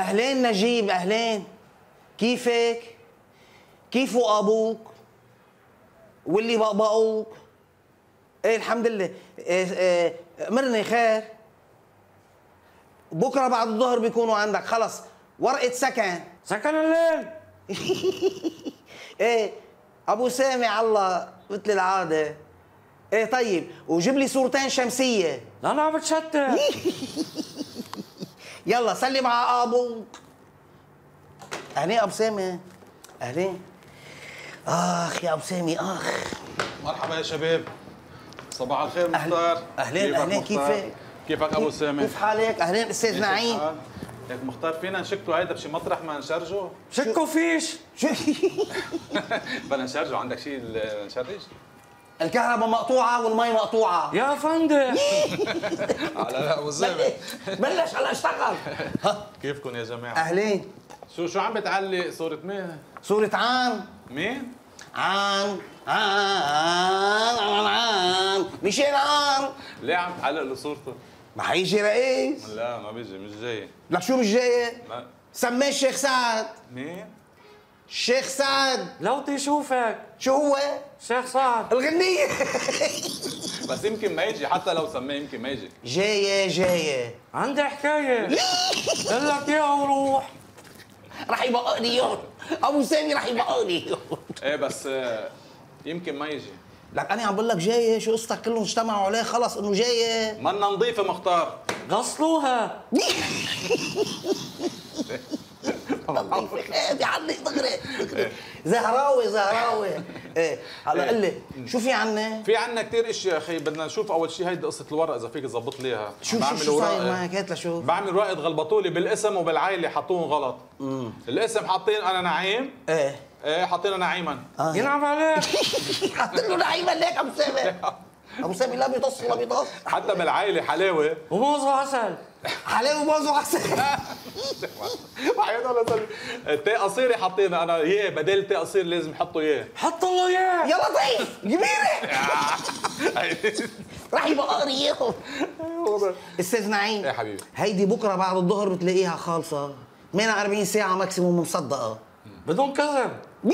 أهلين نجيب أهلين. كيفك؟ كيفو أبوك؟ واللي بقبقوك؟ إيه الحمد لله. إيه إيه مرني خير. بكرة بعد الظهر بيكونوا عندك. خلص ورقة سكن. سكن الليل. إيه أبو سامع الله مثل العادة. إيه طيب وجيب لي صورتين شمسية. لا أنا عم بتشتت. يلا سلم على أبوك. أهلين أبو سامي. أهلين. آخ يا أبو سامي آخ. مرحبا يا شباب. صباح الخير مختار. أهلين، مختار؟ كيفك؟ كيفك أبو سامي؟ كيف حالك؟ أهلين أستاذ نعيم؟ لك مختار فينا نشكله هيدا بشي مطرح ما نشرجه. شكوا فيش. شو بدنا نشرجه عندك شيء نشرج؟ الكهرباء مقطوعة والمي مقطوعة. يا فندم. لا لا بلش هلا اشتغل. كيفكم يا جماعة؟ أهلين. شو شو عم بتعلق صورة مين؟ صورة عام. مين؟ عام. عام. عام. عام. مشان عام. ليه عم تعلق له صورته؟ ما حيجي رئيس. لا ما بيجي مش جاي. لك شو مش جاي؟ ما سميه الشيخ سعد. مين؟ الشيخ سعد. لو تشوفك. شو هو؟ شيخ سعد. الغنية بس يمكن ما يجي حتى لو سماه يمكن ما يجي. جاية جاية. عندي حكاية. قل لك اياها وروح رح يبقى لي يوم. أبو سامي رح يبقى لي يوم. إيه بس آه، يمكن ما يجي. لك أنا عم بقول لك جاية شو قصتك؟ كلهم اجتمعوا عليه خلص إنه جاية. منا نظيفة مختار. غسلوها. بيعلق دغري دغري. زهراوي زهراوي. إيه. هلا قل لي شو في عنا؟ في عنا كثير اشياء أخي بدنا نشوف أول شيء هيدي قصة الورق إذا فيك تظبط لي إياها. شو شو شو صاير معك؟ هات لشوف. بعمل ورقة غلبطوا لي بالاسم وبالعائلة حطوهم غلط. الاسم حاطين أنا نعيم. إيه. إيه حاطين نعيما. ينعم عليك. حط له لعيبه ليك ابو سامي أبو سامي لا بيطص ولا بيطص حتى بالعائله حلاوة. وموز وعسل حلاوة وبوز وعسل وحياة الله تي قصيرة حاطينها أنا اياه بدل تي قصير لازم يحطوا إياه. حط له إياه. يا لطيف كبيره رح يبقى قريهم أستاذ نعيم إيه حبيبي. هيدي بكرة بعد الظهر بتلاقيها خالصة. 48 ساعة ماكسيموم مصدقة. بدون كذب.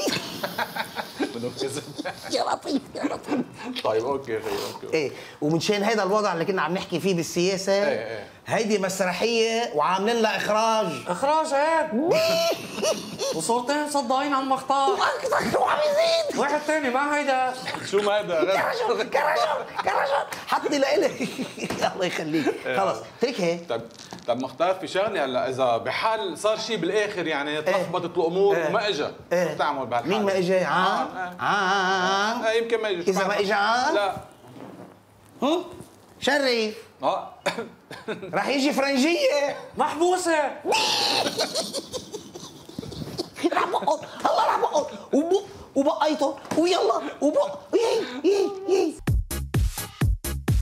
كذب يا لطيف يا لطيف. طيب أوكي أخي أوكي. إيه ومنشان هذا الوضع اللي كنا عم نحكي فيه بالسياسة؟ إيه، إيه. هيدي مسرحية وعاملين لها إخراج. إخراج هيك وصورتين مصدقين على المختار وعم يزيد. واحد تاني ما هيدا. شو ما غير. كرجل كرجل كرجل حطني لإلك. الله يخليك. خلص. اتركها طب طب مختار في شغله هلا. إذا بحال صار شيء بالآخر يعني تلخبطت الأمور إيه. وما اجى إيه. شو تعمل بهالحالة؟ مين ما اجى عام. آه. عام. آه يمكن ما شو إذا ما؟ إجا عام؟ لا. هم؟ شريف. آه. رح يجي فرنجية. محبوسة. رح بقعد الله رح بقعد وبق وبقيته ويلا وبق يي يي يي